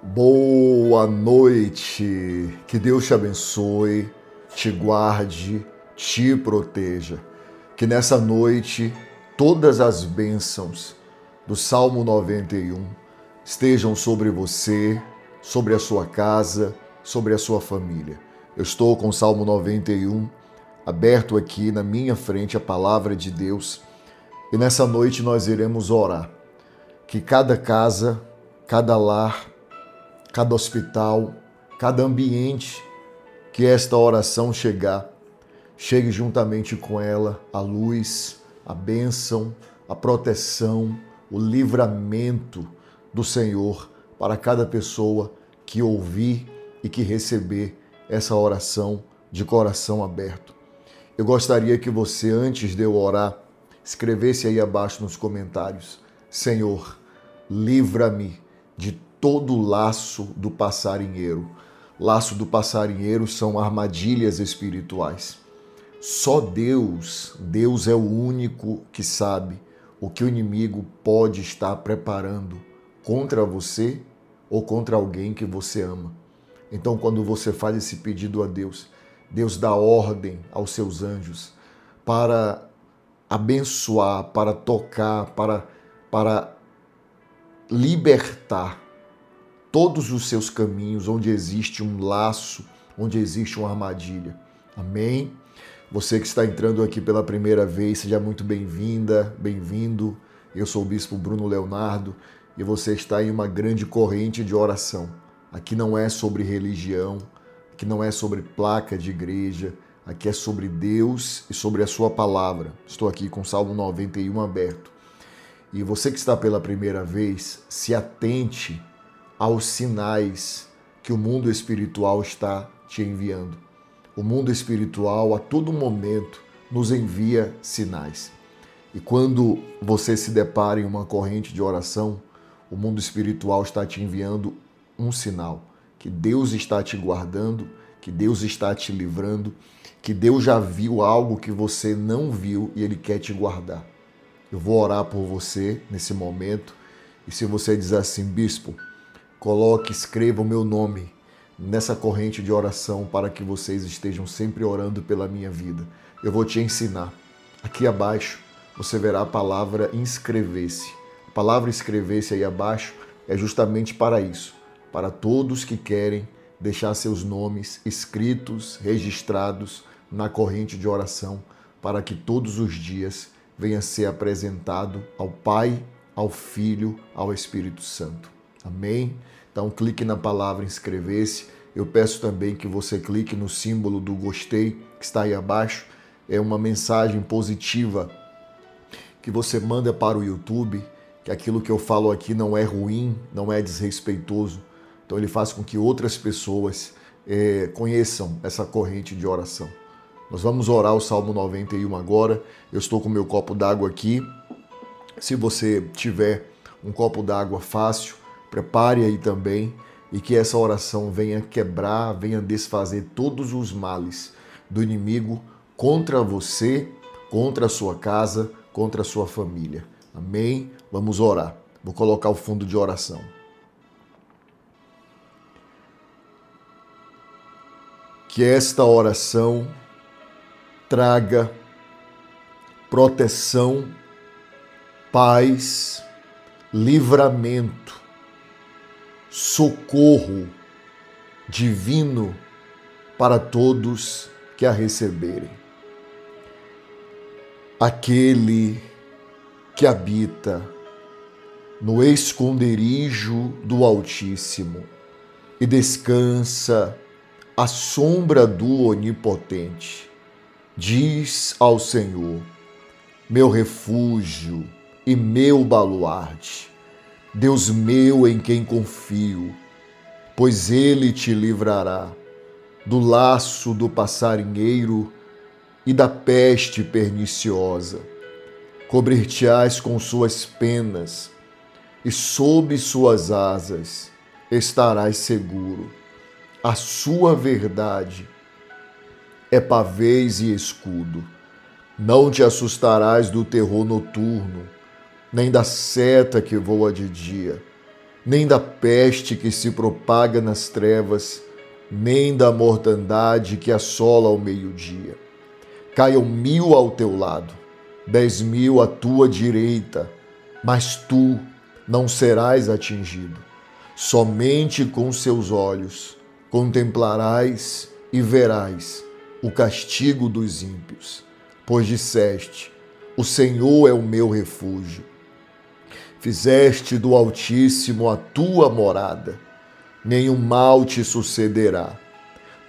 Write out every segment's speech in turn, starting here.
Boa noite, que Deus te abençoe, te guarde, te proteja. Que nessa noite todas as bênçãos do Salmo 91 estejam sobre você, sobre a sua casa, sobre a sua família. Eu estou com o Salmo 91 aberto aqui na minha frente, a palavra de Deus, e nessa noite nós iremos orar. Que cada casa, cada lar, cada hospital, cada ambiente que esta oração chegar, chegue juntamente com ela a luz, a bênção, a proteção, o livramento do Senhor para cada pessoa que ouvir e que receber essa oração de coração aberto. Eu gostaria que você, antes de eu orar, escrevesse aí abaixo nos comentários: Senhor, livra-me de todo laço do passarinheiro. Laço do passarinheiro são armadilhas espirituais. Só Deus, Deus é o único que sabe o que o inimigo pode estar preparando contra você ou contra alguém que você ama. Então, quando você faz esse pedido a Deus, Deus dá ordem aos seus anjos para abençoar, para tocar, para, para libertar todos os seus caminhos onde existe um laço, onde existe uma armadilha. Amém? Você que está entrando aqui pela primeira vez, seja muito bem-vinda, bem-vindo. Eu sou o Bispo Bruno Leonardo e você está em uma grande corrente de oração. Aqui não é sobre religião, aqui não é sobre placa de igreja, aqui é sobre Deus e sobre a Sua palavra. Estou aqui com o Salmo 91 aberto. E você que está pela primeira vez, se atente aos sinais que o mundo espiritual está te enviando. O mundo espiritual a todo momento nos envia sinais. E quando você se depara em uma corrente de oração, o mundo espiritual está te enviando um sinal que Deus está te guardando, que Deus está te livrando, que Deus já viu algo que você não viu e ele quer te guardar. Eu vou orar por você nesse momento. E se você diz assim, bispo, Coloque, escreva o meu nome nessa corrente de oração para que vocês estejam sempre orando pela minha vida. Eu vou te ensinar. Aqui abaixo você verá a palavra inscrever-se. A palavra inscrever-se aí abaixo é justamente para isso, para todos que querem deixar seus nomes escritos, registrados na corrente de oração, para que todos os dias venha ser apresentado ao Pai, ao Filho, ao Espírito Santo. Amém? Então clique na palavra inscrever-se. Eu peço também que você clique no símbolo do gostei que está aí abaixo. É uma mensagem positiva que você manda para o YouTube, que aquilo que eu falo aqui não é ruim, não é desrespeitoso. Então ele faz com que outras pessoas é, conheçam essa corrente de oração. Nós vamos orar o Salmo 91 agora. Eu estou com meu copo d'água aqui. Se você tiver um copo d'água fácil, Prepare aí também e que essa oração venha quebrar, venha desfazer todos os males do inimigo contra você, contra a sua casa, contra a sua família. Amém? Vamos orar. Vou colocar o fundo de oração. Que esta oração traga proteção, paz, livramento socorro divino para todos que a receberem. Aquele que habita no esconderijo do Altíssimo e descansa à sombra do Onipotente, diz ao Senhor: meu refúgio e meu baluarte Deus meu em quem confio, pois ele te livrará do laço do passarinheiro e da peste perniciosa. Cobrir-te-ás com suas penas, e sob suas asas estarás seguro. A sua verdade é pavês e escudo. Não te assustarás do terror noturno nem da seta que voa de dia, nem da peste que se propaga nas trevas, nem da mortandade que assola ao meio-dia. Caiam mil ao teu lado, dez mil à tua direita, mas tu não serás atingido. Somente com seus olhos contemplarás e verás o castigo dos ímpios, pois disseste: O Senhor é o meu refúgio. Fizeste do Altíssimo a tua morada, nenhum mal te sucederá,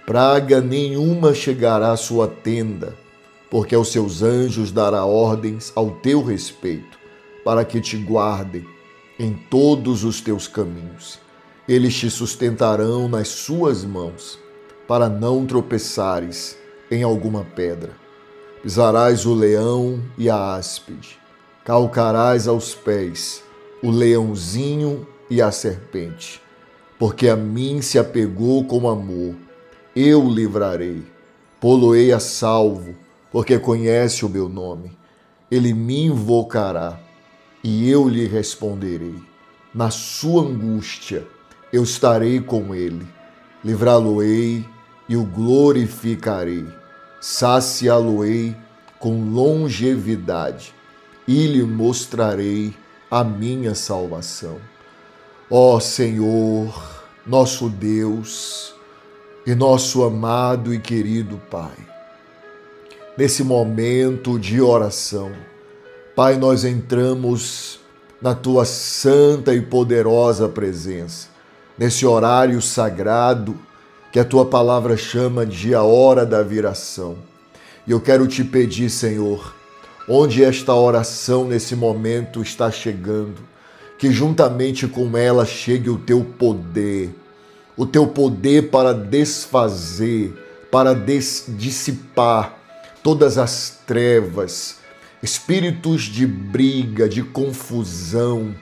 praga nenhuma chegará à sua tenda, porque aos seus anjos dará ordens ao teu respeito, para que te guardem em todos os teus caminhos. Eles te sustentarão nas suas mãos, para não tropeçares em alguma pedra. Pisarás o leão e a áspide, calcarás aos pés o leãozinho e a serpente, porque a mim se apegou com amor, eu o livrarei, poloei a salvo, porque conhece o meu nome. Ele me invocará e eu lhe responderei. Na sua angústia eu estarei com ele, livrá-lo-ei e o glorificarei. Saciá-lo-ei com longevidade e lhe mostrarei a minha salvação. Ó Senhor, nosso Deus e nosso amado e querido Pai, nesse momento de oração, Pai, nós entramos na tua santa e poderosa presença, nesse horário sagrado que a tua palavra chama de a hora da viração. E eu quero te pedir, Senhor, onde esta oração nesse momento está chegando, que juntamente com ela chegue o teu poder, o teu poder para desfazer, para dissipar todas as trevas, espíritos de briga, de confusão,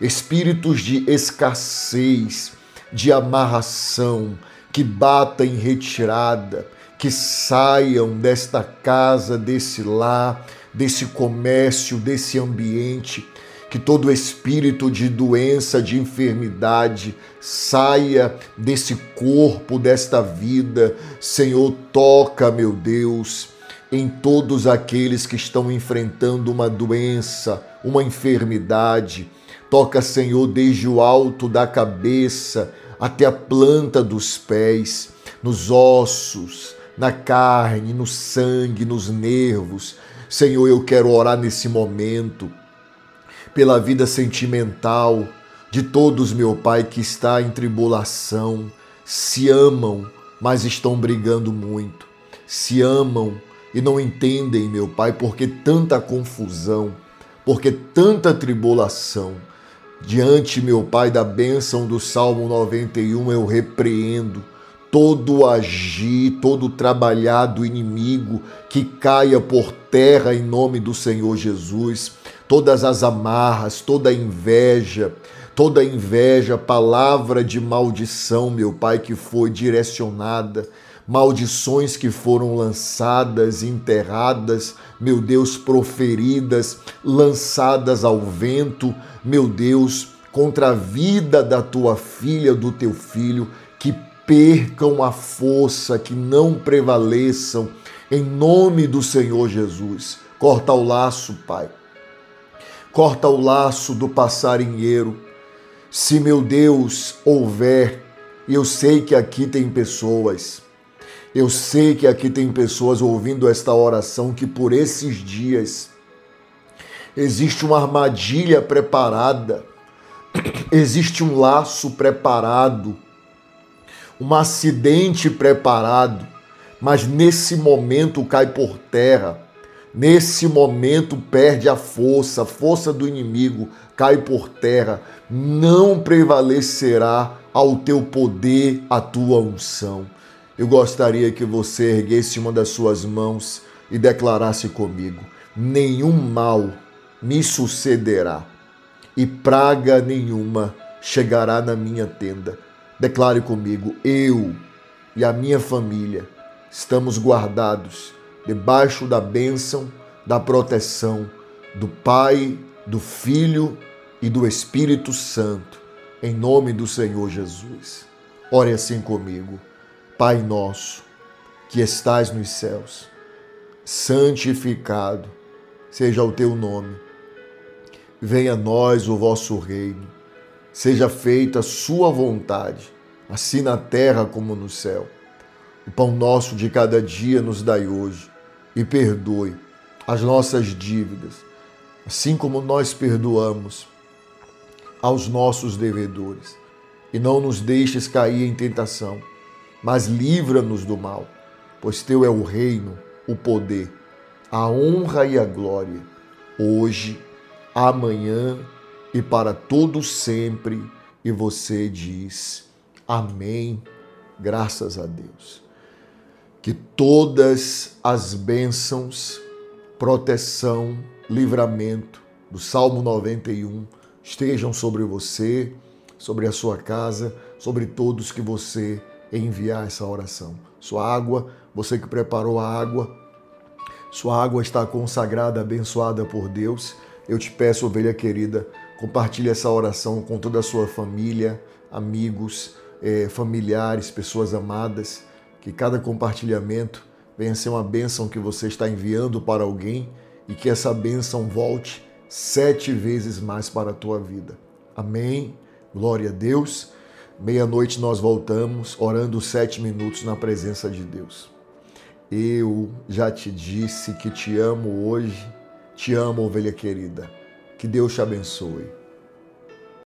espíritos de escassez, de amarração, que bata em retirada, que saiam desta casa, desse lar, desse comércio, desse ambiente, que todo espírito de doença, de enfermidade saia desse corpo, desta vida. Senhor, toca, meu Deus, em todos aqueles que estão enfrentando uma doença, uma enfermidade. Toca, Senhor, desde o alto da cabeça até a planta dos pés, nos ossos, na carne, no sangue, nos nervos. Senhor, eu quero orar nesse momento pela vida sentimental de todos, meu Pai, que está em tribulação, se amam, mas estão brigando muito. Se amam e não entendem, meu Pai, porque tanta confusão, porque tanta tribulação. Diante, meu Pai, da bênção do Salmo 91, eu repreendo todo agir, todo trabalhar do inimigo que caia por terra em nome do Senhor Jesus. Todas as amarras, toda inveja, toda inveja, palavra de maldição, meu Pai, que foi direcionada maldições que foram lançadas, enterradas, meu Deus, proferidas, lançadas ao vento, meu Deus, contra a vida da tua filha, do teu filho, que percam a força, que não prevaleçam, em nome do Senhor Jesus. Corta o laço, Pai. Corta o laço do passarinheiro. Se, meu Deus, houver, eu sei que aqui tem pessoas eu sei que aqui tem pessoas ouvindo esta oração que por esses dias existe uma armadilha preparada, existe um laço preparado, um acidente preparado, mas nesse momento cai por terra. Nesse momento perde a força, a força do inimigo cai por terra, não prevalecerá ao teu poder a tua unção. Eu gostaria que você erguesse uma das suas mãos e declarasse comigo: nenhum mal me sucederá e praga nenhuma chegará na minha tenda. Declare comigo: eu e a minha família estamos guardados debaixo da bênção, da proteção do Pai, do Filho e do Espírito Santo. em nome do Senhor Jesus. Ore assim comigo. Pai nosso, que estais nos céus, santificado seja o teu nome. Venha a nós o vosso reino. Seja feita a sua vontade, assim na terra como no céu. O pão nosso de cada dia nos dai hoje e perdoe as nossas dívidas, assim como nós perdoamos aos nossos devedores. E não nos deixes cair em tentação, mas livra-nos do mal, pois teu é o reino, o poder, a honra e a glória, hoje, amanhã e para todo sempre. E você diz: Amém. Graças a Deus. Que todas as bênçãos, proteção, livramento do Salmo 91 estejam sobre você, sobre a sua casa, sobre todos que você enviar essa oração. Sua água, você que preparou a água, sua água está consagrada, abençoada por Deus. Eu te peço, ovelha querida, compartilhe essa oração com toda a sua família, amigos, eh, familiares, pessoas amadas. Que cada compartilhamento venha ser uma bênção que você está enviando para alguém e que essa bênção volte sete vezes mais para a tua vida. Amém. Glória a Deus. Meia-noite nós voltamos, orando sete minutos na presença de Deus. Eu já te disse que te amo hoje, te amo, ovelha querida. Que Deus te abençoe.